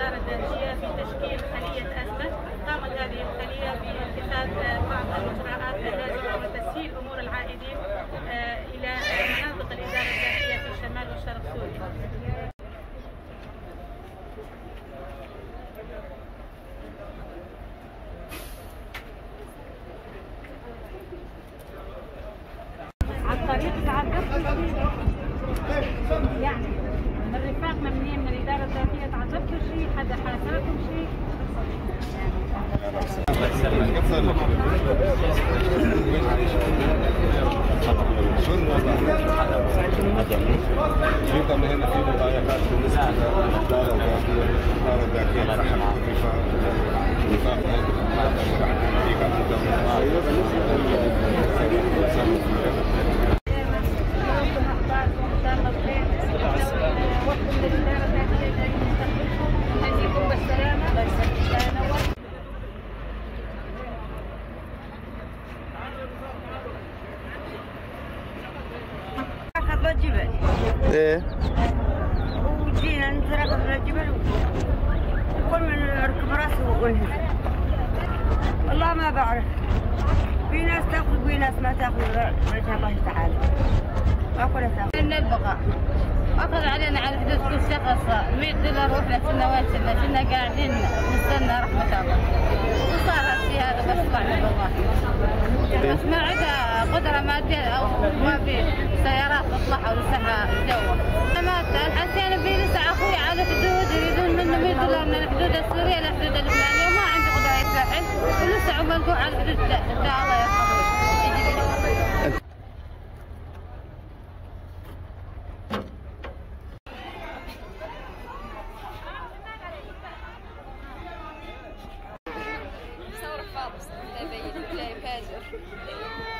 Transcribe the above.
الإدارة الذاتية في تشكيل خلية أزمة. قامت هذه الخلية باتخاذ بعض الإجراءات اللازمة وتسهيل أمور العائدين آه، إلى مناطق الإدارة الذاتية في شمال وشرق سوريا. عن طريق تعرف يعني الرفاق مبنيين الاداره الذاتيه تعذبتوا شيء حدا حاسبكم شيء كمان هنا في مضايقات بالنسبة للاداره الذاتيه، الاداره الذاتيه ترحب بالرفاق الرفاق الجبل إيه. وجينا نتركض الجبل وكل من ركب راسه ونهز والله ما بعرف. في ناس تأخذ وفي ناس ما تأخذ. رجع الله تعالى. ما كلها تاخذ من البقاء أخذ علينا على حدود كل شخص. 100 دولار وإحنا كنا واشلنا كنا قاعدين نستنى رحمة الله. وصار هالشيء هذا بس بعد الله بس ما عندها قدرة مادية أو ما في سيارات تطلع ولسها الجو ما الحين في لسه أخوي على حدود يريدون منه 100 دولار من الحدود السورية للحدود اللبنانية وما عنده قدرة يدفعهم ولسه عمال على الحدود iPad。